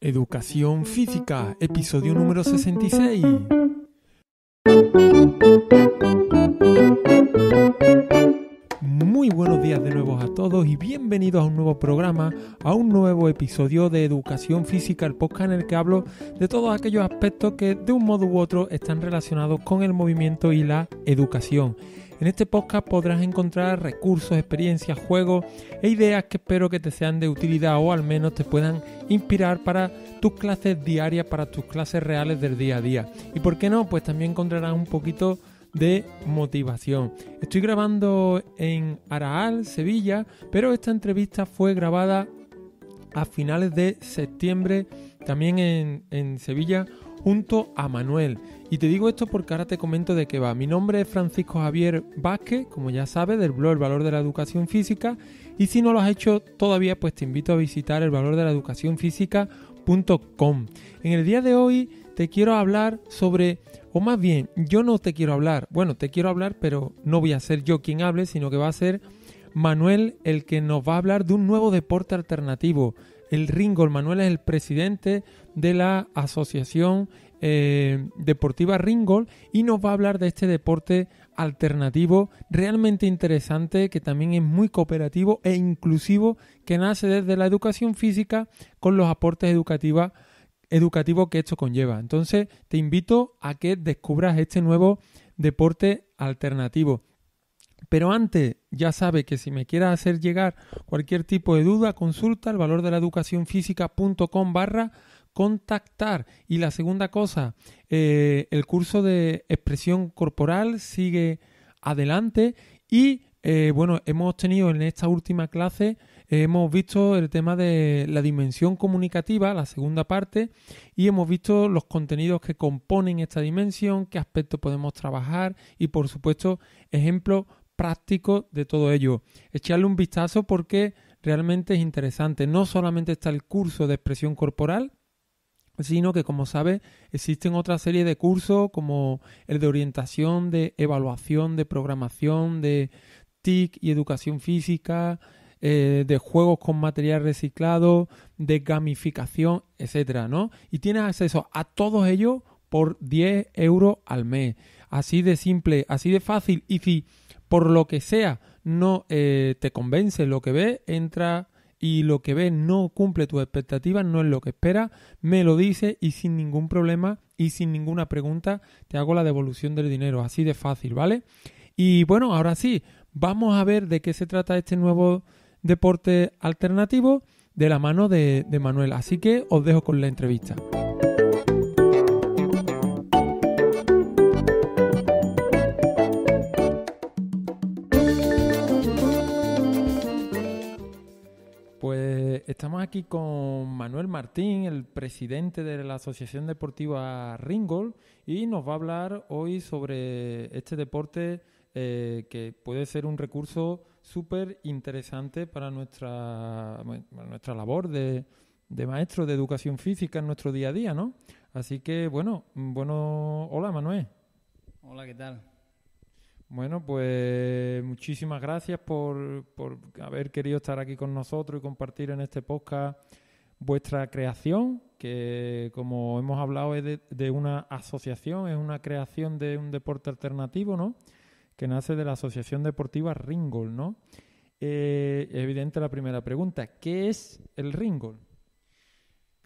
Educación Física, episodio número 66. Muy buenos días de nuevo a todos y bienvenidos a un nuevo programa, a un nuevo episodio de Educación Física, el podcast en el que hablo de todos aquellos aspectos que de un modo u otro están relacionados con el movimiento y la educación. En este podcast podrás encontrar recursos, experiencias, juegos e ideas que espero que te sean de utilidad o al menos te puedan inspirar para tus clases diarias, para tus clases reales del día a día. Y por qué no, pues también encontrarás un poquito de motivación. Estoy grabando en Araal, Sevilla, pero esta entrevista fue grabada a finales de septiembre también en, en Sevilla junto a Manuel. Y te digo esto porque ahora te comento de qué va. Mi nombre es Francisco Javier Vázquez, como ya sabes, del blog El Valor de la Educación Física. Y si no lo has hecho todavía, pues te invito a visitar el valor de la educación física.com. En el día de hoy te quiero hablar sobre, o más bien, yo no te quiero hablar, bueno, te quiero hablar, pero no voy a ser yo quien hable, sino que va a ser Manuel el que nos va a hablar de un nuevo deporte alternativo, el Ringol. Manuel es el presidente de la Asociación eh, Deportiva Ringol y nos va a hablar de este deporte alternativo realmente interesante que también es muy cooperativo e inclusivo que nace desde la educación física con los aportes educativos educativo que esto conlleva. Entonces te invito a que descubras este nuevo deporte alternativo. Pero antes, ya sabes que si me quieras hacer llegar cualquier tipo de duda, consulta el valor de la educación física.com barra contactar. Y la segunda cosa, eh, el curso de expresión corporal sigue adelante y eh, bueno, hemos tenido en esta última clase hemos visto el tema de la dimensión comunicativa, la segunda parte, y hemos visto los contenidos que componen esta dimensión, qué aspectos podemos trabajar y, por supuesto, ejemplos prácticos de todo ello. Echarle un vistazo porque realmente es interesante. No solamente está el curso de expresión corporal, sino que, como sabes, existen otra serie de cursos como el de orientación, de evaluación, de programación, de TIC y educación física, eh, de juegos con material reciclado, de gamificación, etcétera, ¿no? Y tienes acceso a todos ellos por 10 euros al mes. Así de simple, así de fácil. Y si por lo que sea no eh, te convence lo que ves, entra y lo que ves no cumple tus expectativas, no es lo que esperas, me lo dices y sin ningún problema y sin ninguna pregunta te hago la devolución del dinero. Así de fácil, ¿vale? Y bueno, ahora sí, vamos a ver de qué se trata este nuevo deporte alternativo de la mano de, Manuel. Así que os dejo con la entrevista. Estamos aquí con Manuel Martín, el presidente de la Asociación Deportiva Ringol, y nos va a hablar hoy sobre este deporte eh, que puede ser un recurso súper interesante para nuestra, nuestra labor de, de maestro de educación física en nuestro día a día, ¿no? Así que, bueno, bueno, hola Manuel. Hola, ¿qué tal? Bueno, pues muchísimas gracias por, por haber querido estar aquí con nosotros y compartir en este podcast vuestra creación, que como hemos hablado es de, una asociación, es una creación de un deporte alternativo, ¿no? que nace de la Asociación Deportiva Ringol, ¿no? Eh, evidente la primera pregunta, ¿qué es el Ringol?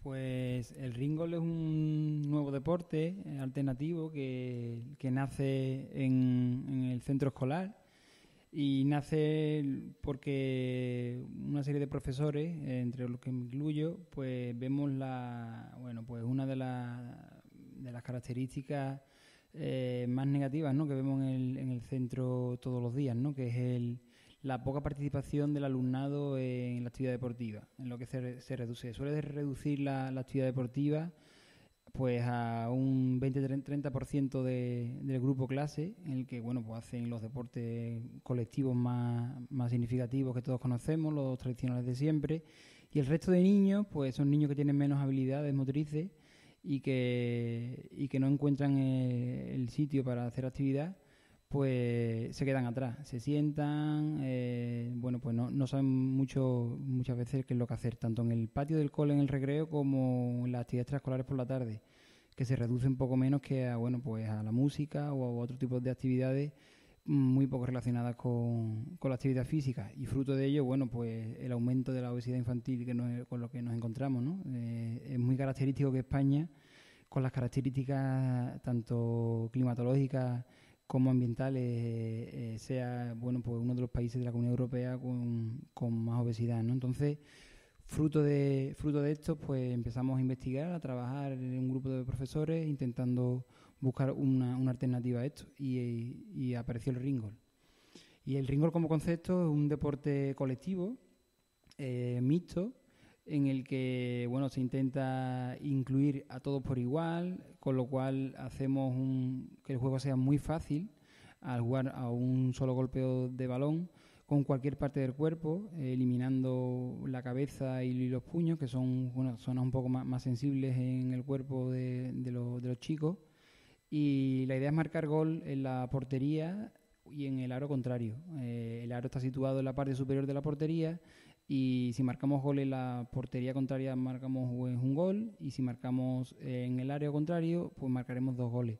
Pues el Ringol es un nuevo deporte alternativo que, nace en, el centro escolar y nace porque una serie de profesores, entre los que me incluyo, pues vemos la, bueno, pues una de, de las características eh, más negativas ¿no? que vemos en el, en el centro todos los días, ¿no? que es el, la poca participación del alumnado en la actividad deportiva, en lo que se, se reduce. Suele reducir la, la, actividad deportiva pues a un 20-30% de, del grupo clase, en el que bueno pues hacen los deportes colectivos más, más significativos que todos conocemos, los tradicionales de siempre, y el resto de niños pues son niños que tienen menos habilidades motrices y que, y que no encuentran eh, el sitio para hacer actividad, pues se quedan atrás, se sientan, eh, bueno, pues no, no saben mucho, muchas veces qué es lo que hacer, tanto en el patio del cole en el recreo como en las actividades extraescolares por la tarde, que se reduce un poco menos que a, bueno, pues a la música o a otro tipo de actividades muy poco relacionadas con, con la actividad física y fruto de ello, bueno, pues el aumento de la obesidad infantil que con lo que nos encontramos, ¿no? Eh, es muy característico que España, con las características tanto climatológicas como ambientales, eh, sea, bueno, pues uno de los países de la Comunidad Europea con, con más obesidad, ¿no? Entonces, fruto de, fruto de esto, pues empezamos a investigar, a trabajar en un grupo de profesores intentando buscar una, una alternativa a esto y, apareció el ringol. Y el ringol como concepto es un deporte colectivo, eh, mixto, en el que bueno se intenta incluir a todos por igual, con lo cual hacemos que el juego sea muy fácil al jugar a un solo golpeo de balón con cualquier parte del cuerpo, eliminando la cabeza y los puños, que son zonas un poco más, sensibles en el cuerpo de, de los chicos y la idea es marcar gol en la portería y en el aro contrario. Eh, el aro está situado en la parte superior de la portería y si marcamos gol en la portería contraria marcamos un gol y si marcamos en el área contrario pues marcaremos dos goles.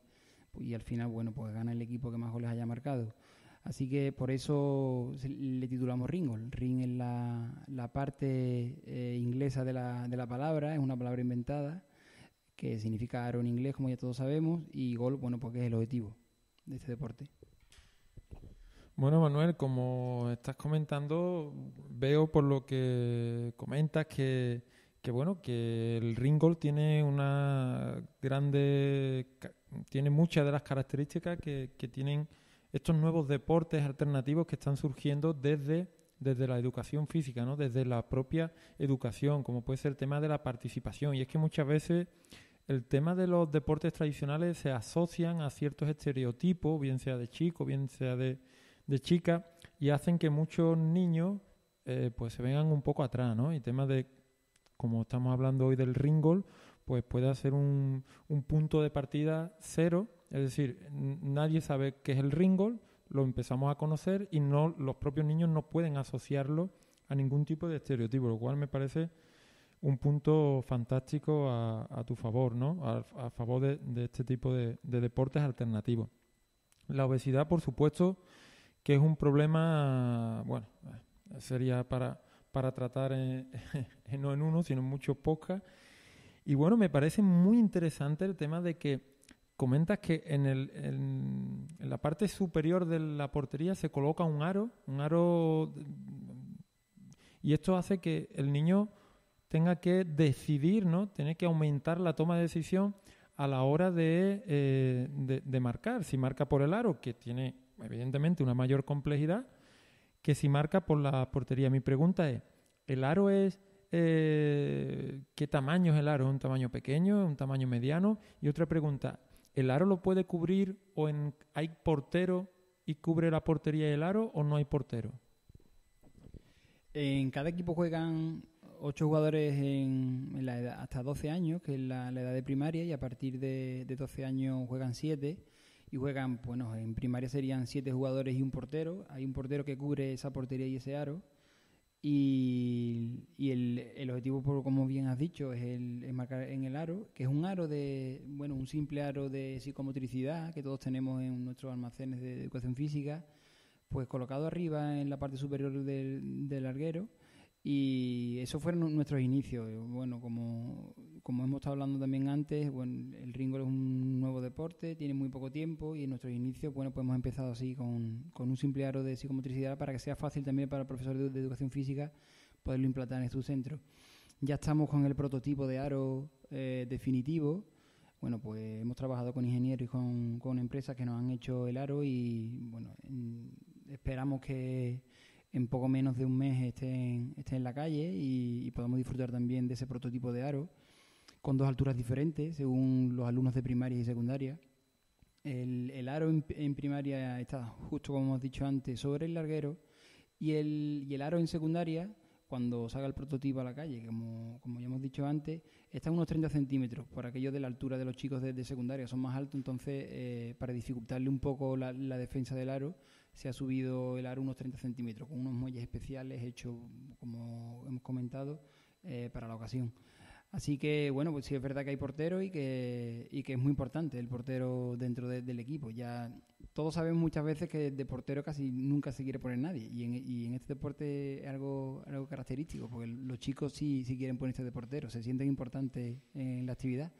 Y al final, bueno, pues gana el equipo que más goles haya marcado. Así que por eso le titulamos Ringol. Ring es la, la parte eh, inglesa de la, de la palabra, es una palabra inventada que significa aro en inglés, como ya todos sabemos, y gol, bueno, porque es el objetivo de este deporte. Bueno, Manuel, como estás comentando, veo por lo que comentas que, que bueno, que el ring tiene una grande, tiene muchas de las características que, que tienen estos nuevos deportes alternativos que están surgiendo desde desde la educación física, ¿no? desde la propia educación, como puede ser el tema de la participación. Y es que muchas veces el tema de los deportes tradicionales se asocian a ciertos estereotipos, bien sea de chico, bien sea de, de chica, y hacen que muchos niños eh, pues se vengan un poco atrás, ¿no? Y tema de, como estamos hablando hoy del ringol, pues puede ser un, un punto de partida cero, es decir, nadie sabe qué es el ringol, lo empezamos a conocer y no los propios niños no pueden asociarlo a ningún tipo de estereotipo, lo cual me parece un punto fantástico a, tu favor, ¿no? A, favor de, este tipo de, deportes alternativos. La obesidad, por supuesto, que es un problema, bueno, sería para, para tratar no en uno, sino en muchos podcasts. Y bueno, me parece muy interesante el tema de que comentas que en, el, en, la parte superior de la portería se coloca un aro, un aro, y esto hace que el niño tenga que decidir, ¿no? Tiene que aumentar la toma de decisión a la hora de, eh, de, marcar. Si marca por el aro, que tiene evidentemente una mayor complejidad, que si marca por la portería. Mi pregunta es, ¿el aro es eh, qué tamaño es el aro? ¿Es un tamaño pequeño? ¿Es un tamaño mediano? Y otra pregunta, ¿El aro lo puede cubrir o en, hay portero y cubre la portería y el aro o no hay portero? En cada equipo juegan ocho jugadores en, la edad, hasta 12 años, que es la, edad de primaria, y a partir de, de 12 años juegan siete y juegan, bueno, en primaria serían siete jugadores y un portero. Hay un portero que cubre esa portería y ese aro. Y, el, objetivo, como bien has dicho, es, el, marcar en el aro, que es un aro de, bueno, un simple aro de psicomotricidad que todos tenemos en nuestros almacenes de educación física, pues colocado arriba en la parte superior del, del larguero y eso fueron nuestros inicios. Bueno, como, como hemos estado hablando también antes, bueno, el ringo es un nuevo deporte, tiene muy poco tiempo y en nuestros inicios, bueno, pues hemos empezado así con, con un simple aro de psicomotricidad para que sea fácil también para el profesor de, educación física poderlo implantar en su centro. Ya estamos con el prototipo de aro eh, definitivo. Bueno, pues hemos trabajado con ingenieros y con, con empresas que nos han hecho el aro y, bueno, esperamos que en poco menos de un mes esté en, en la calle y, podamos disfrutar también de ese prototipo de aro con dos alturas diferentes según los alumnos de primaria y secundaria. El, aro en, primaria está justo como hemos dicho antes sobre el larguero y el, y el aro en secundaria cuando salga el prototipo a la calle, como, como ya hemos dicho antes, está unos 30 centímetros, por aquello de la altura de los chicos de, secundaria, son más altos, entonces eh, para dificultarle un poco la, defensa del aro, se ha subido el aro unos 30 centímetros, con unos muelles especiales hechos, como hemos comentado, eh, para la ocasión. Así que, bueno, pues sí es verdad que hay portero y que, y que es muy importante el portero dentro del equipo. Ya todos sabemos muchas veces que de portero casi nunca se quiere poner nadie. Y en, y en este deporte es algo, algo característico, porque los chicos sí, sí quieren ponerse de portero, se sienten importantes en la actividad,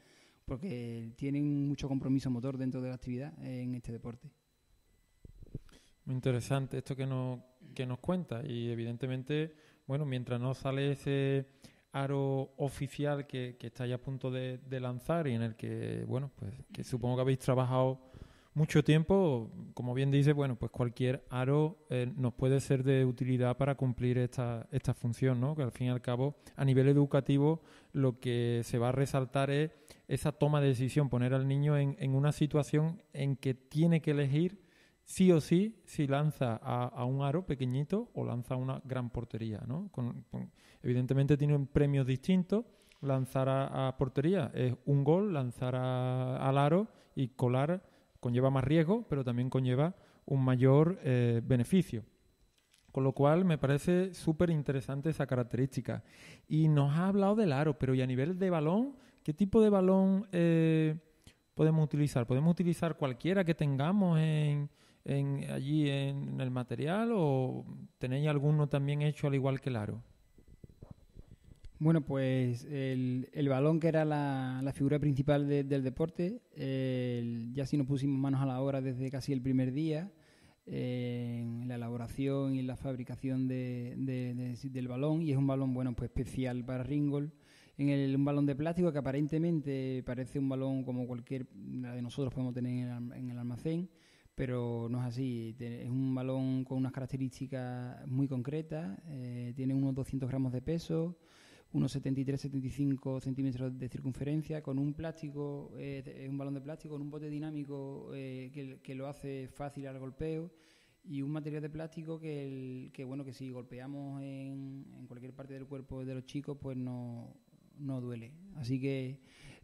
porque tienen mucho compromiso motor dentro de la actividad en este deporte. Muy interesante esto que nos, que nos cuenta. Y evidentemente, bueno, mientras no sale ese aro oficial que, está ya a punto de, lanzar y en el que, bueno, pues que supongo que habéis trabajado mucho tiempo, como bien dice, bueno, pues cualquier aro eh, nos puede ser de utilidad para cumplir esta, esta función, ¿no? Que al fin y al cabo, a nivel educativo, lo que se va a resaltar es esa toma de decisión, poner al niño en, en una situación en que tiene que elegir sí o sí si lanza a, un aro pequeñito o lanza una gran portería, ¿no? evidentemente tienen premios distintos. Lanzar a, portería es un gol, lanzar al aro y colar conlleva más riesgo, pero también conlleva un mayor eh, beneficio. Con lo cual me parece súper interesante esa característica. Y nos ha hablado del aro, pero ¿y a nivel de balón? ¿Qué tipo de balón eh, podemos utilizar? ¿Podemos utilizar cualquiera que tengamos en, en, allí en el material o tenéis alguno también hecho al igual que el aro? Bueno, pues el, el balón que era la, la figura principal del deporte, ya sí nos pusimos manos a la obra desde casi el primer día en la elaboración y la fabricación de, del balón y es un balón bueno pues especial para Ringol en el, un balón de plástico que aparentemente parece un balón como cualquier de nosotros podemos tener en el almacén pero no es así. Es un balón con unas características muy concretas, eh, tiene unos 200 gramos de peso, unos 73-75 centímetros de circunferencia, con un plástico, eh, un balón de plástico, con un bote dinámico eh, que, lo hace fácil al golpeo y un material de plástico que, que bueno que si golpeamos en, en, cualquier parte del cuerpo de los chicos pues no, no duele. Así que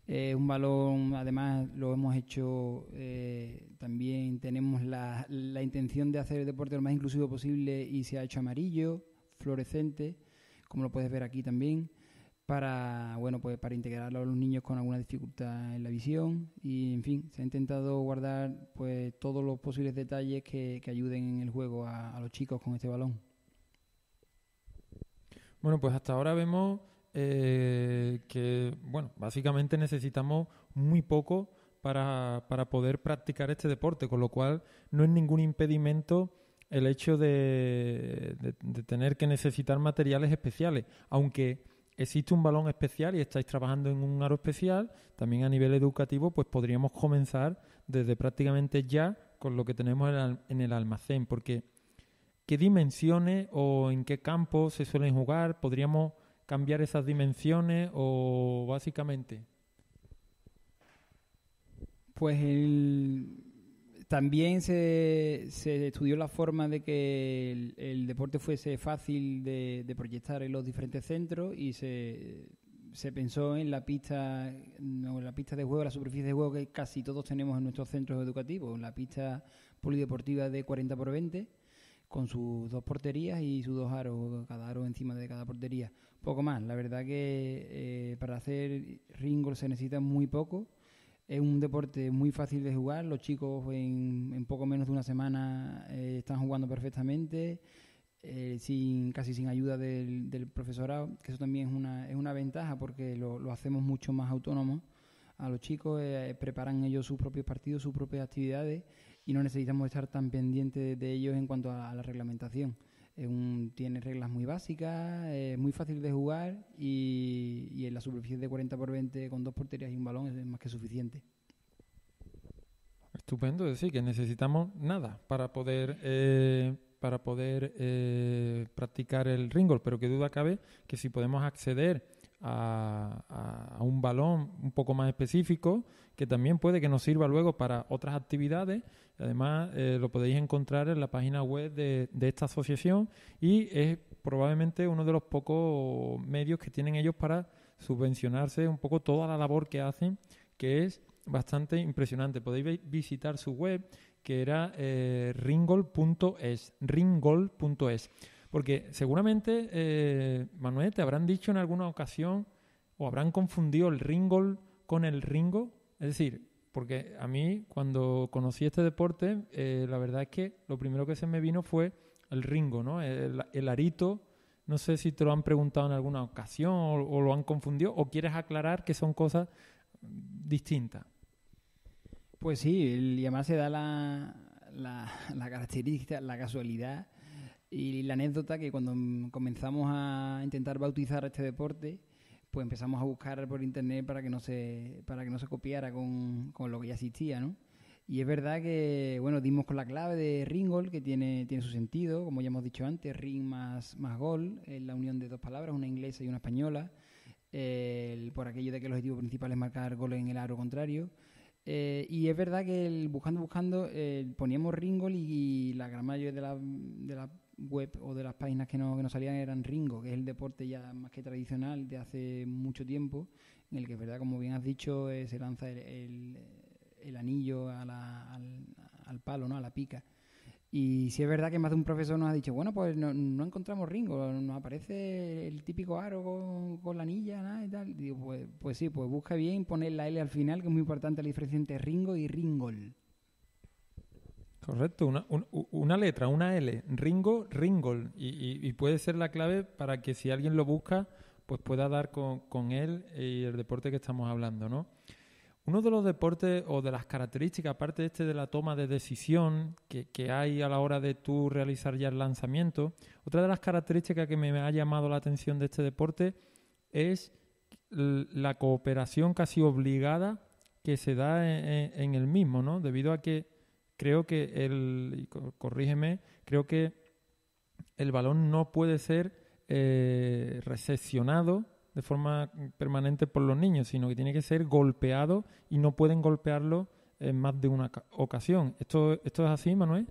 eh, un balón, además, lo hemos hecho, eh, también tenemos la, la, intención de hacer el deporte lo más inclusivo posible y se ha hecho amarillo, fluorescente, como lo puedes ver aquí también, para, bueno, pues para integrarlo a los niños con alguna dificultad en la visión y, en fin, se ha intentado guardar pues todos los posibles detalles que, que ayuden en el juego a los chicos con este balón. Bueno, pues hasta ahora vemos eh, que, bueno, básicamente necesitamos muy poco para, para poder practicar este deporte, con lo cual no es ningún impedimento el hecho de, de, tener que necesitar materiales especiales, aunque existe un balón especial y estáis trabajando en un aro especial, también a nivel educativo, pues podríamos comenzar desde prácticamente ya con lo que tenemos en el almacén, porque ¿qué dimensiones o en qué campo se suelen jugar? Podríamos cambiar esas dimensiones o básicamente? Pues también se, se, estudió la forma de que el, deporte fuese fácil de, proyectar en los diferentes centros y se, se pensó en la pista, no, la pista de juego, la superficie de juego que casi todos tenemos en nuestros centros educativos, la pista polideportiva de 40 por 20 con sus dos porterías y sus dos aros, cada aro encima de cada portería. Poco más, la verdad que eh, para hacer ringol se necesita muy poco. Es un deporte muy fácil de jugar, los chicos en, poco menos de una semana eh, están jugando perfectamente, eh, sin casi sin ayuda del, profesorado, que eso también es una, es una ventaja porque lo, lo hacemos mucho más autónomo. A los chicos preparan ellos sus propios partidos, sus propias actividades y no necesitamos estar tan pendientes de ellos en cuanto a la reglamentación tiene reglas muy básicas, es muy fácil de jugar y, en la superficie de 40 por 20 con dos porterías y un balón es más que suficiente. Estupendo, es decir, que necesitamos nada para poder eh, para poder eh, practicar el ringol, pero que duda cabe que si podemos acceder a, a, un balón un poco más específico, que también puede que nos sirva luego para otras actividades, Además, eh, lo podéis encontrar en la página web de, esta asociación y es probablemente uno de los pocos medios que tienen ellos para subvencionarse un poco toda la labor que hacen, que es bastante impresionante. Podéis visitar su web, que era eh, ringol.es, ringol.es. Porque seguramente, eh, Manuel, te habrán dicho en alguna ocasión o habrán confundido el ringol con el ringo. Es decir, porque a mí cuando conocí este deporte, eh, la verdad es que lo primero que se me vino fue el ringo, ¿no? El, arito. No sé si te lo han preguntado en alguna ocasión o, lo han confundido o quieres aclarar que son cosas distintas. Pues sí, y además se da la, la, la característica, la casualidad y la anécdota que cuando comenzamos a intentar bautizar este deporte, pues empezamos a buscar por internet para que no se, para que no se copiara con, con lo que ya existía, ¿no? Y es verdad que, bueno, dimos con la clave de Ringol, que tiene, tiene su sentido, como ya hemos dicho antes, ring más, más gol, es la unión de dos palabras, una inglesa y una española, por aquello de que el objetivo principal es marcar goles en el aro contrario. Eh, y es verdad que el, buscando, buscando, eh, poníamos Ringol y, la gran mayoría de la, de la web o de las páginas que, no, que nos salían eran Ringo, que es el deporte ya más que tradicional de hace mucho tiempo, en el que verdad, como bien has dicho, eh, se lanza el, el, anillo al, al, palo, ¿no? a la pica. Y si es verdad que más de un profesor nos ha dicho, bueno, pues no, no encontramos Ringo, nos aparece el típico aro con, la anilla nada y tal. digo, pues, pues sí, pues busca bien poner la L al final, que es muy importante la diferencia entre Ringo y Ringol. Correcto, una, una letra, una L, Ringo, Ringol, y, y, puede ser la clave para que si alguien lo busca, pues pueda dar con, con él y el deporte que estamos hablando, ¿no? Uno de los deportes o de las características, aparte de este de la toma de decisión que, que, hay a la hora de tú realizar ya el lanzamiento, otra de las características que me ha llamado la atención de este deporte es la cooperación casi obligada que se da en, en el mismo, ¿no? Debido a que creo que el, corrígeme, creo que el balón no puede ser eh, recepcionado de forma permanente por los niños, sino que tiene que ser golpeado y no pueden golpearlo en más de una ocasión. ¿Esto, esto es así, Manuel?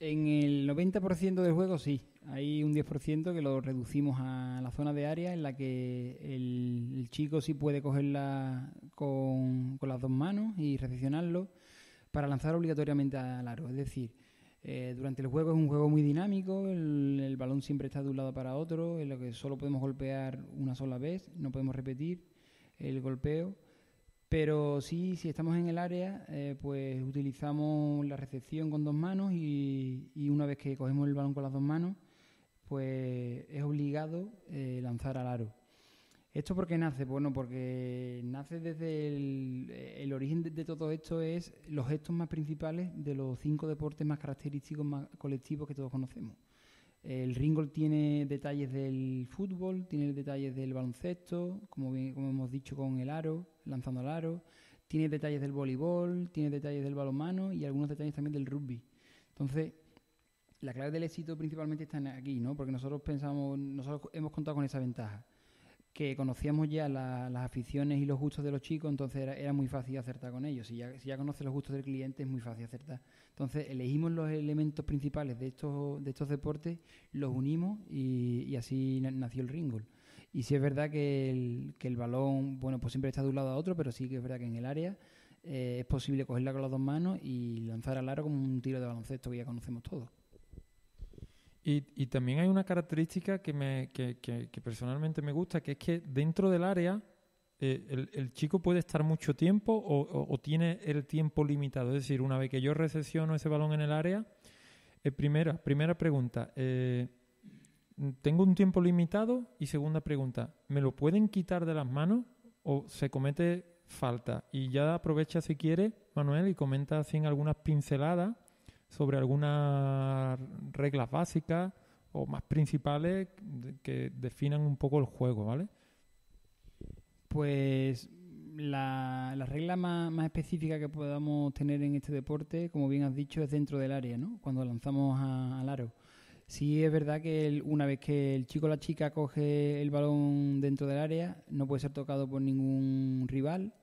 En el 90% del juego sí. Hay un 10% que lo reducimos a la zona de área en la que el, chico sí puede cogerla con las dos manos y recepcionarlo para lanzar obligatoriamente al aro. Es decir, eh, durante el juego es un juego muy dinámico, el, balón siempre está de un lado para otro, en lo que solo podemos golpear una sola vez, no podemos repetir el golpeo. Pero sí, si estamos en el área, eh, pues utilizamos la recepción con dos manos y, una vez que cogemos el balón con las dos manos, pues es obligado eh, lanzar al aro. ¿Esto por qué nace? Bueno, porque nace desde el, el origen de, todo esto es los gestos más principales de los cinco deportes más característicos, más colectivos que todos conocemos. El ringol tiene detalles del fútbol, tiene detalles del baloncesto, como, como hemos dicho con el aro, lanzando al aro, tiene detalles del voleibol, tiene detalles del balonmano y algunos detalles también del rugby. Entonces, la clave del éxito principalmente está aquí, ¿no? Porque nosotros pensamos, nosotros hemos contado con esa ventaja que conocíamos ya las aficiones y los gustos de los chicos, entonces era, muy fácil acertar con ellos. Si ya, si ya conoces los gustos del cliente, es muy fácil acertar. Entonces elegimos los elementos principales de estos, de estos deportes, los unimos y, así nació el ringol. Y sí es verdad que el, que el balón, bueno, pues siempre está de un lado a otro, pero sí que es verdad que en el área eh, es posible cogerla con las dos manos y lanzar al aro como un tiro de baloncesto que ya conocemos todos. Y, también hay una característica que, me, que, personalmente me gusta, que es que dentro del área eh, el, chico puede estar mucho tiempo o, tiene el tiempo limitado. Es decir, una vez que yo recepciono ese balón en el área, eh, primera, primera pregunta, eh, ¿tengo un tiempo limitado? Y segunda pregunta, ¿me lo pueden quitar de las manos o se comete falta? Y ya aprovecha si quiere, Manuel, y comenta así en algunas pinceladas sobre algunas reglas básicas o más principales que definan un poco el juego, ¿vale? Pues la, regla más, específica que podamos tener en este deporte, como bien has dicho, es dentro del área, ¿no? Cuando lanzamos al aro. Sí es verdad que una vez que el chico o la chica coge el balón dentro del área, no puede ser tocado por ningún rival.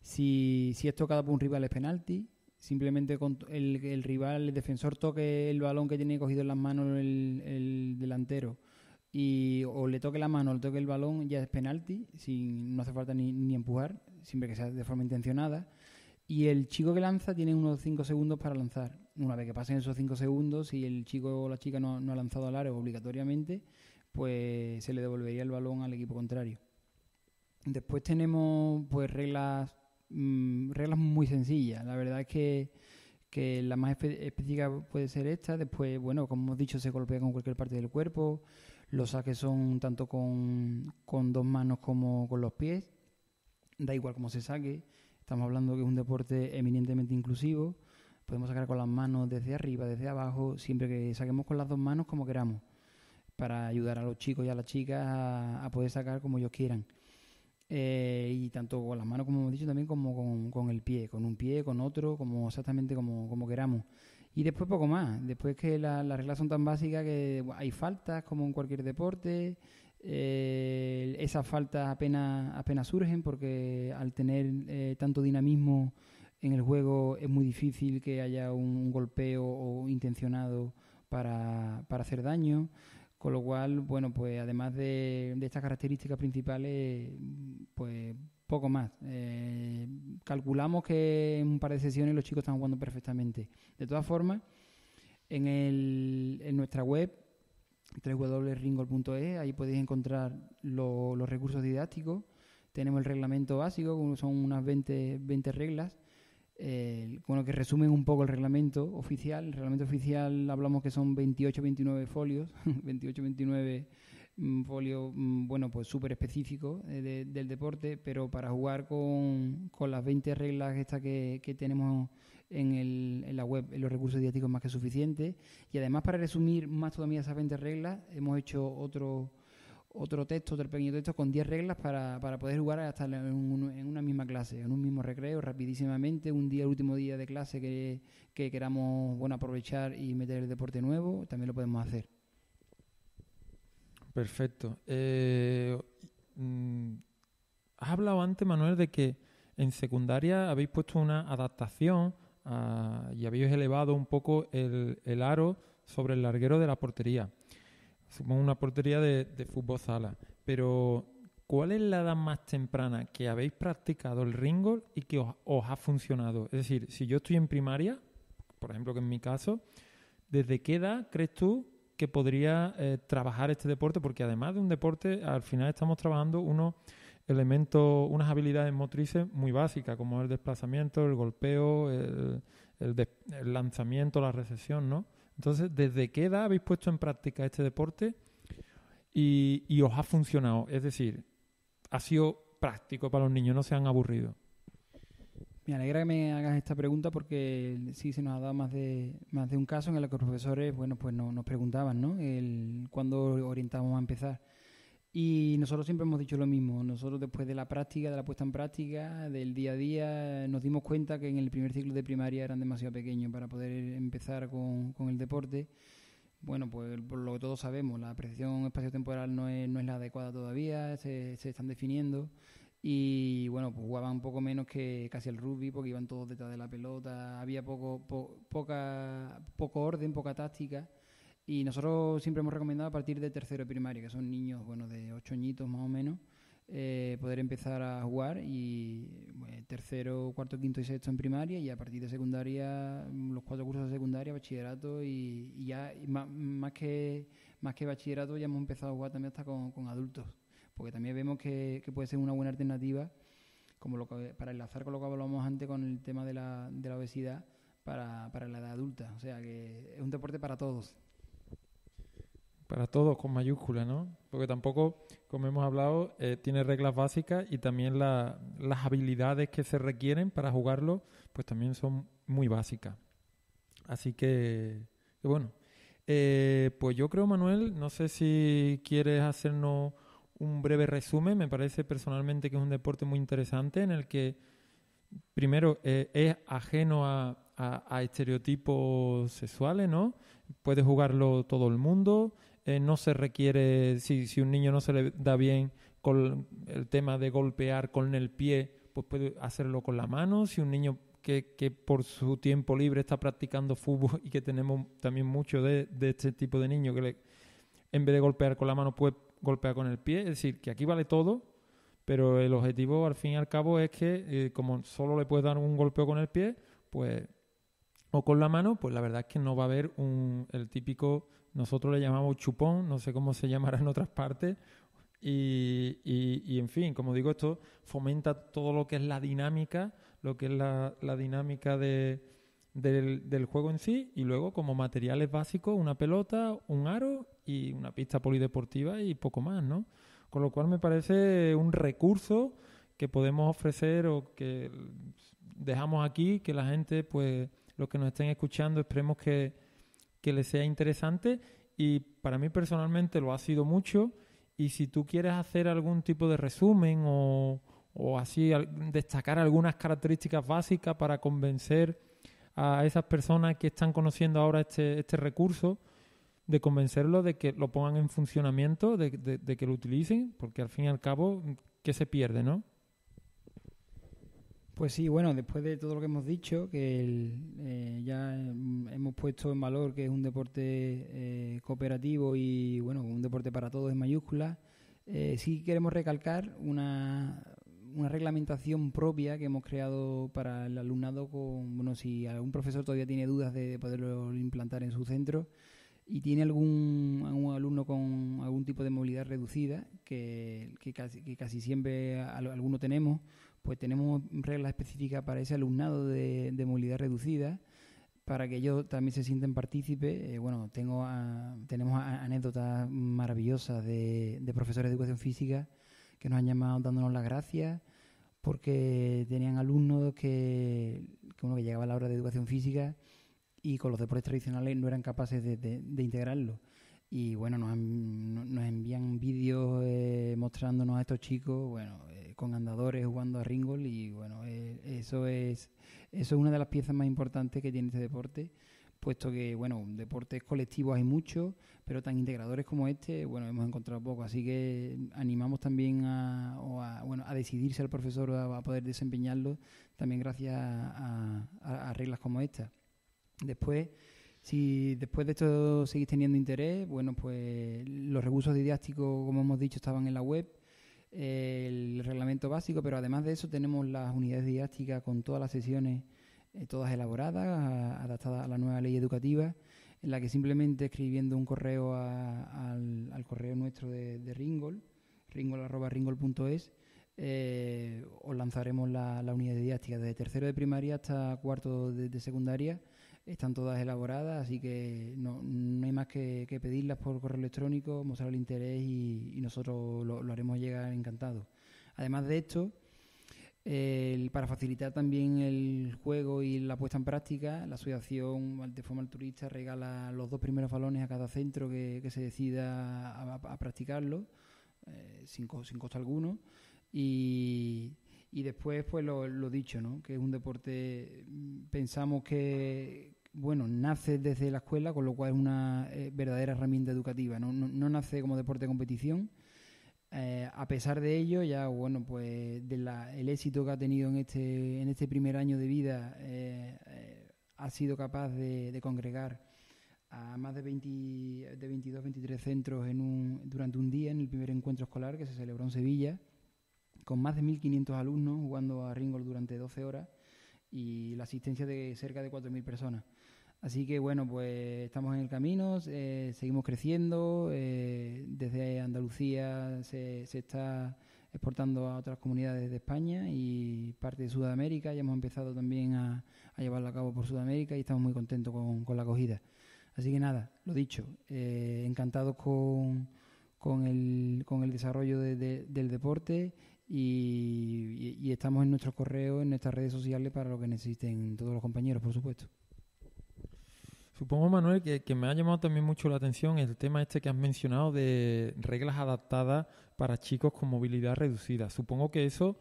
Si, si es tocado por un rival es penalti simplemente con el, rival, el defensor toque el balón que tiene cogido en las manos el, el delantero y o le toque la mano o le toque el balón, ya es penalti, sin, no hace falta ni, ni empujar, siempre que sea de forma intencionada. Y el chico que lanza tiene unos 5 segundos para lanzar. Una vez que pasen esos 5 segundos, si el chico o la chica no, no ha lanzado al área obligatoriamente, pues se le devolvería el balón al equipo contrario. Después tenemos pues reglas mm, reglas muy sencillas. La verdad es que, que la más específica puede ser esta. Después, bueno, como hemos dicho, se golpea con cualquier parte del cuerpo. Los saques son tanto con, con dos manos como con los pies. Da igual cómo se saque. Estamos hablando que es un deporte eminentemente inclusivo. Podemos sacar con las manos desde arriba, desde abajo, siempre que saquemos con las dos manos como queramos, para ayudar a los chicos y a las chicas a, poder sacar como ellos quieran. Eh, y tanto con las manos, como hemos dicho, también como con, el pie, con un pie, con otro, como exactamente como, queramos. Y después poco más. Después que las reglas son tan básicas que hay faltas como en cualquier deporte. Eh, esas faltas apenas, apenas surgen porque al tener eh, tanto dinamismo en el juego es muy difícil que haya un, golpeo o intencionado para, para, hacer daño. Con lo cual, bueno, pues además de, estas características principales, pues poco más. Eh, calculamos que en un par de sesiones los chicos están jugando perfectamente. De todas formas, en, el, en nuestra web www.ringol.es, ahí podéis encontrar los recursos didácticos. Tenemos el reglamento básico, son unas 20, 20 reglas, bueno, que resumen un poco el reglamento oficial. El reglamento oficial hablamos que son 28, 29 folios, 28, 29 un folio, mm, bueno, pues súper específico eh, del deporte, pero para jugar con, con las 20 reglas estas que, que tenemos en, el, en la web, en los recursos didácticos más que suficiente. Y además, para resumir más todavía esas 20 reglas, hemos hecho otro otro texto, otro pequeño texto con 10 reglas para, para poder jugar hasta en, en, una misma clase, en un mismo recreo, rapidísimamente, un día, el último día de clase que, que queramos bueno, aprovechar y meter el deporte nuevo, también lo podemos hacer. Perfecto. Eh, mm, has hablado antes, Manuel, de que en secundaria habéis puesto una adaptación ah, y habéis elevado un poco el, aro sobre el larguero de la portería. Supongo una portería de, fútbol sala. Pero, ¿cuál es la edad más temprana que habéis practicado el ringol y que os, ha funcionado? Es decir, si yo estoy en primaria, por ejemplo, que en mi caso, ¿desde qué edad crees tú que podría eh, trabajar este deporte, porque además de un deporte, al final estamos trabajando unos elementos, unas habilidades motrices muy básicas, como el desplazamiento, el golpeo, el, lanzamiento, la recesión, ¿no? Entonces, ¿desde qué edad habéis puesto en práctica este deporte y, y os ha funcionado? Es decir, ha sido práctico para los niños, no se han aburrido. Me alegra que me hagas esta pregunta porque sí se nos ha dado más de, más de un caso en el que los profesores bueno, pues no, nos preguntaban ¿no? el, cuándo orientamos a empezar. Y nosotros siempre hemos dicho lo mismo. Nosotros después de la práctica, de la puesta en práctica, del día a día, nos dimos cuenta que en el primer ciclo de primaria eran demasiado pequeños para poder empezar con, con el deporte. Bueno, pues por lo que todos sabemos, la precisión espaciotemporal no es, no es la adecuada todavía, se, se están definiendo y bueno, pues jugaban un poco menos que casi el rugby porque iban todos detrás de la pelota, había poco, poca, poco orden, poca táctica y nosotros siempre hemos recomendado a partir de tercero de primaria, que son niños bueno de ocho añitos más o menos, eh, poder empezar a jugar y tercero, cuarto, quinto y sexto en primaria y a partir de secundaria los cuatro cursos de secundaria, bachillerato y, ya más, que más que bachillerato ya hemos empezado a jugar también hasta con adultos porque también vemos que, puede ser una buena alternativa como lo para enlazar con lo que hablábamos antes con el tema de la, de la obesidad para, para la edad adulta. O sea que es un deporte para todos. Para todos con mayúscula, ¿no? Porque tampoco, como hemos hablado, eh, tiene reglas básicas y también las habilidades que se requieren para jugarlo, pues también son muy básicas. Así que, bueno. Eh, pues yo creo, Manuel, no sé si quieres hacernos un breve resumen. Me parece personalmente que es un deporte muy interesante en el que, primero, eh, es ajeno a, estereotipos sexuales, ¿no? Puede jugarlo todo el mundo. Eh, no se requiere, si, si un niño no se le da bien con el tema de golpear con el pie, pues puede hacerlo con la mano. Si un niño que, que, por su tiempo libre está practicando fútbol y que tenemos también mucho de, de este tipo de niños que le, en vez de golpear con la mano puede golpear con el pie. Es decir, que aquí vale todo, pero el objetivo al fin y al cabo es que eh, como solo le puedes dar un golpeo con el pie, pues o con la mano, pues la verdad es que no va a haber un, el típico, nosotros le llamamos chupón, no sé cómo se llamará en otras partes, y, y, en fin, como digo, esto fomenta todo lo que es la dinámica, lo que es la, la dinámica de, del, del, juego en sí, y luego como materiales básicos, una pelota, un aro y una pista polideportiva y poco más, ¿no? Con lo cual me parece un recurso que podemos ofrecer o que dejamos aquí, que la gente, pues, los que nos estén escuchando, esperemos que, que les sea interesante. Y para mí personalmente lo ha sido mucho. Y si tú quieres hacer algún tipo de resumen o, o así destacar algunas características básicas para convencer a esas personas que están conociendo ahora este, este recurso, de convencerlos de que lo pongan en funcionamiento, de, de, que lo utilicen, porque al fin y al cabo, ¿qué se pierde, no? Pues sí, bueno, después de todo lo que hemos dicho, que eh, ya hemos puesto en valor que es un deporte eh, cooperativo y, bueno, un deporte para todos en mayúsculas, eh, sí queremos recalcar una, una reglamentación propia que hemos creado para el alumnado con, bueno, si algún profesor todavía tiene dudas de poderlo implantar en su centro, y tiene algún, algún, alumno con algún tipo de movilidad reducida, que, que, casi, que casi siempre alguno tenemos, pues tenemos reglas específicas para ese alumnado de, de movilidad reducida, para que ellos también se sienten partícipes. Eh, bueno, tengo tenemos anécdotas maravillosas de, de profesores de educación física que nos han llamado dándonos las gracias porque tenían alumnos que, que uno que llegaba a la hora de educación física y con los deportes tradicionales no eran capaces de, de, integrarlo. Y bueno, nos, nos envían vídeos eh, mostrándonos a estos chicos, bueno, con andadores jugando a ringol y bueno, eh, eso es eso es una de las piezas más importantes que tiene este deporte, puesto que bueno, deportes colectivos hay muchos, pero tan integradores como este, bueno, hemos encontrado poco, así que animamos también a, bueno, a decidirse al profesor a, poder desempeñarlo, también gracias a reglas como esta. Después, si después de esto seguís teniendo interés, bueno, pues los recursos didácticos, como hemos dicho, estaban en la web, el reglamento básico, pero además de eso tenemos las unidades didácticas con todas las sesiones, eh, todas elaboradas, adaptadas a la nueva ley educativa, en la que simplemente escribiendo un correo al, correo nuestro de, de Ringol, ringol.ringol.es, eh, os lanzaremos la, unidad didáctica desde tercero de primaria hasta cuarto de secundaria están todas elaboradas, así que no, no hay más que, pedirlas por correo electrónico, mostrar el interés y, nosotros lo, haremos llegar encantado. Además de esto, para facilitar también el juego y la puesta en práctica, la asociación de forma altruista regala los dos primeros balones a cada centro que, se decida a, practicarlo, eh, sin, sin costo alguno. Y, y después, pues lo, lo, dicho, ¿no? que es un deporte, pensamos que, bueno, nace desde la escuela, con lo cual es una eh, verdadera herramienta educativa. No, no, nace como deporte de competición. Eh, a pesar de ello, ya bueno, pues del éxito que ha tenido en este, en este primer año de vida, eh, ha sido capaz de, congregar a más de, 20, de 22, 23 centros en un, durante un día en el primer encuentro escolar que se celebró en Sevilla, con más de 1.500 alumnos jugando a Ringol durante 12 horas y la asistencia de cerca de 4.000 personas. Así que bueno, pues estamos en el camino, eh, seguimos creciendo. Eh, desde Andalucía se, está exportando a otras comunidades de España y parte de Sudamérica. Ya hemos empezado también a, llevarlo a cabo por Sudamérica y estamos muy contentos con, la acogida. Así que nada, lo dicho, eh, encantados con, el, desarrollo del deporte y, y estamos en nuestros correos, en nuestras redes sociales para lo que necesiten todos los compañeros, por supuesto. Supongo, Manuel, que, me ha llamado también mucho la atención el tema este que has mencionado de reglas adaptadas para chicos con movilidad reducida. Supongo que eso,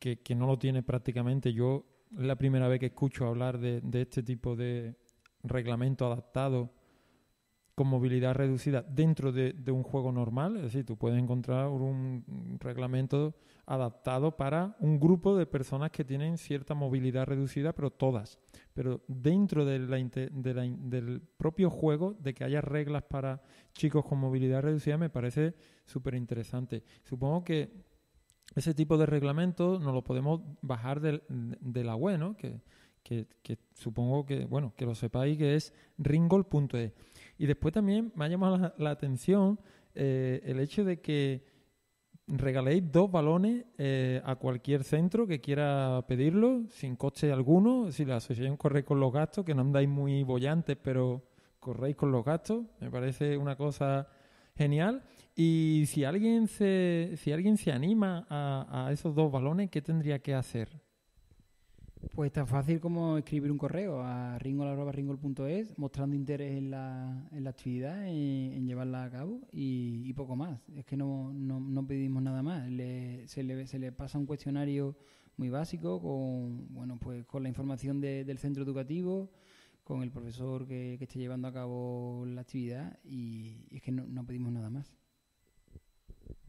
que, no lo tiene prácticamente, yo es la primera vez que escucho hablar de, este tipo de reglamento adaptado con movilidad reducida dentro de, un juego normal. Es decir, tú puedes encontrar un reglamento adaptado para un grupo de personas que tienen cierta movilidad reducida, pero todas. Pero dentro de la, del propio juego, de que haya reglas para chicos con movilidad reducida, me parece súper interesante. Supongo que ese tipo de reglamento nos lo podemos bajar de, la web, ¿no? Que, que, supongo que, bueno, que lo sepáis que es ringol.es. Y después también me ha llamado la, atención eh, el hecho de que regaléis dos balones eh, a cualquier centro que quiera pedirlo, sin coste alguno. Si la asociación corre con los gastos, que no andáis muy bollantes, pero corréis con los gastos. Me parece una cosa genial. Y si alguien se, si alguien se anima a, a esos dos balones, ¿qué tendría que hacer? Pues tan fácil como escribir un correo a ringol.ringol.es mostrando interés en la, en la actividad, en, llevarla a cabo y, poco más. Es que no, no, pedimos nada más. se, le, se le pasa un cuestionario muy básico con, bueno, pues con la información del centro educativo, con el profesor que, esté llevando a cabo la actividad y, y es que no, no pedimos nada más.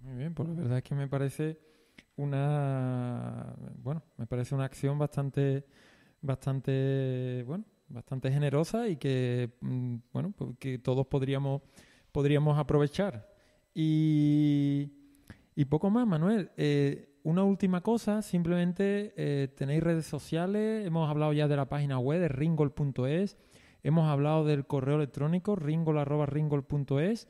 Muy bien, pues la verdad es que me parece una bueno me parece una acción bastante bastante bueno bastante generosa y que mm, bueno pues que todos podríamos podríamos aprovechar. Y, y poco más Manuel. Eh, una última cosa simplemente eh, tenéis redes sociales hemos hablado ya de la página web de ringol.es hemos hablado del correo electrónico ringol@ringol.es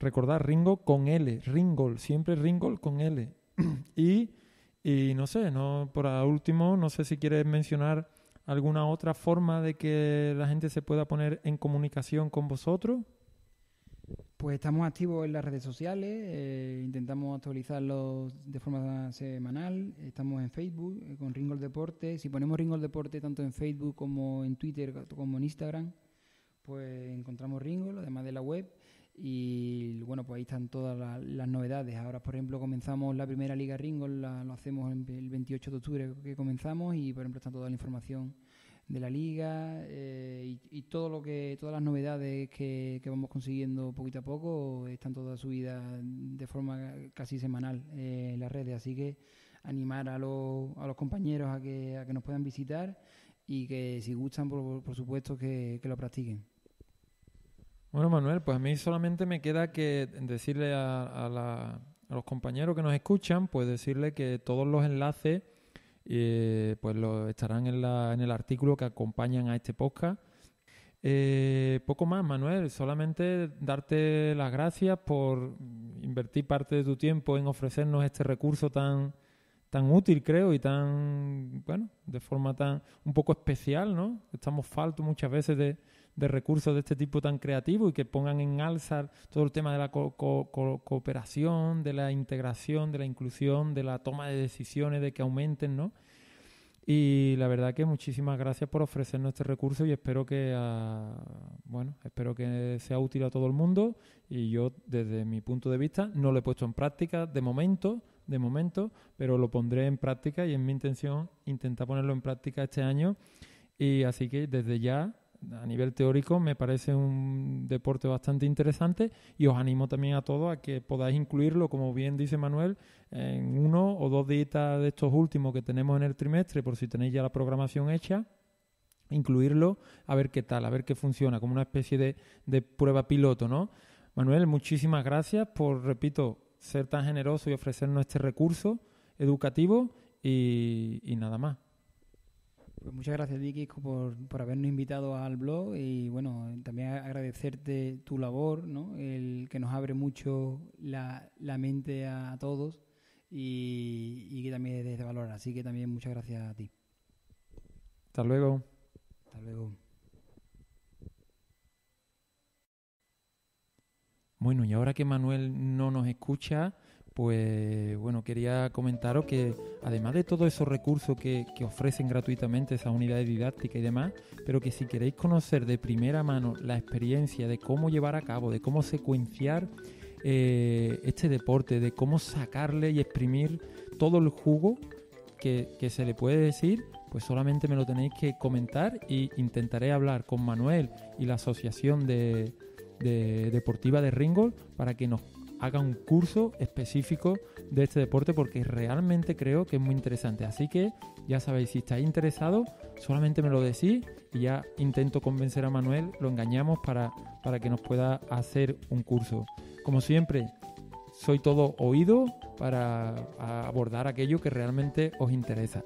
recordad ringo con L ringol siempre ringol con L y, no sé, no por último, no sé si quieres mencionar alguna otra forma de que la gente se pueda poner en comunicación con vosotros. Pues estamos activos en las redes sociales, eh, intentamos actualizarlos de forma semanal. Estamos en Facebook eh, con Ringol Deporte. Si ponemos Ringol Deporte tanto en Facebook como en Twitter como en Instagram, pues encontramos Ringol, además de la web. Y bueno, pues ahí están todas las novedades. Ahora, por ejemplo, comenzamos la primera Liga Ringo, la, lo hacemos el 28 de octubre que comenzamos y, por ejemplo, está toda la información de la liga eh, y, todo lo que todas las novedades que, vamos consiguiendo poquito a poco están todas subidas de forma casi semanal eh, en las redes así que animar a los, a los compañeros a que, a que nos puedan visitar y que si gustan por, por supuesto que lo practiquen bueno, Manuel, pues a mí solamente me queda que decirle a, los compañeros que nos escuchan, pues decirle que todos los enlaces eh, pues lo estarán en, en el artículo que acompañan a este podcast. Eh, poco más, Manuel, solamente darte las gracias por invertir parte de tu tiempo en ofrecernos este recurso tan, tan útil, creo, y tan, bueno, de forma tan un poco especial, ¿no? Estamos faltos muchas veces de, de recursos de este tipo tan creativos y que pongan en alza todo el tema de la cooperación, de la integración, de la inclusión, de la toma de decisiones, de que aumenten, ¿no? Y la verdad que muchísimas gracias por ofrecernos este recurso y espero que, ah, bueno, espero que sea útil a todo el mundo y yo desde mi punto de vista no lo he puesto en práctica de momento, de momento, pero lo pondré en práctica y es mi intención intentar ponerlo en práctica este año y así que desde ya a nivel teórico me parece un deporte bastante interesante y os animo también a todos a que podáis incluirlo, como bien dice Manuel, en uno o dos días de estos últimos que tenemos en el trimestre, por si tenéis ya la programación hecha, incluirlo a ver qué tal, a ver qué funciona, como una especie de, de prueba piloto, ¿no? Manuel, muchísimas gracias por, repito, ser tan generoso y ofrecernos este recurso educativo y nada más. Pues muchas gracias, Vicky, por, por habernos invitado al blog y bueno, también agradecerte tu labor, ¿no? El que nos abre mucho la, la mente a, todos y, y, que también es de valor. Así que también muchas gracias a ti. Hasta luego. Hasta luego. Bueno, y ahora que Manuel no nos escucha, pues bueno, quería comentaros que además de todos esos recursos que, ofrecen gratuitamente esas unidades didácticas y demás, pero que si queréis conocer de primera mano la experiencia de cómo llevar a cabo, de cómo secuenciar eh, este deporte, de cómo sacarle y exprimir todo el jugo que, se le puede decir, pues solamente me lo tenéis que comentar y intentaré hablar con Manuel y la asociación de de Deportiva de Ringgold para que nos haga un curso específico de este deporte porque realmente creo que es muy interesante. Así que ya sabéis, si estáis interesados, solamente me lo decís y ya intento convencer a Manuel, lo engañamos para, para que nos pueda hacer un curso. Como siempre, soy todo oído para abordar aquello que realmente os interesa.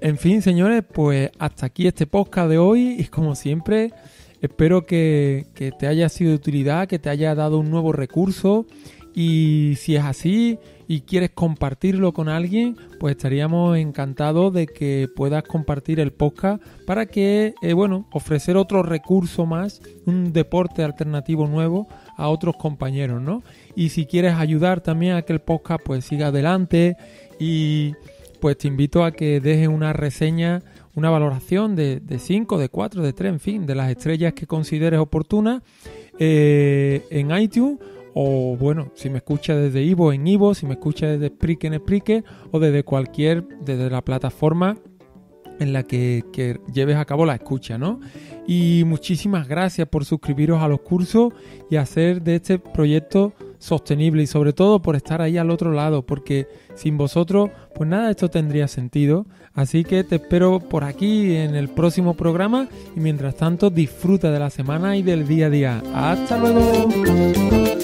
En fin, señores, pues hasta aquí este podcast de hoy y como siempre espero que, te haya sido de utilidad, que te haya dado un nuevo recurso y si es así y quieres compartirlo con alguien, pues estaríamos encantados de que puedas compartir el podcast para que, eh, bueno, ofrecer otro recurso más, un deporte alternativo nuevo a otros compañeros, ¿no? Y si quieres ayudar también a que el podcast pues siga adelante y pues te invito a que dejes una reseña, una valoración de 5, de 4, de 3, en fin, de las estrellas que consideres oportunas eh, en iTunes o bueno, si me escucha desde Ivo en Ivo, si me escucha desde Spreaker en Spreaker o desde cualquier, desde la plataforma en la que, que, lleves a cabo la escucha, ¿no? Y muchísimas gracias por suscribiros a los cursos y hacer de este proyecto sostenible y sobre todo por estar ahí al otro lado, porque sin vosotros, pues nada de esto tendría sentido. Así que te espero por aquí en el próximo programa y mientras tanto disfruta de la semana y del día a día. Hasta luego.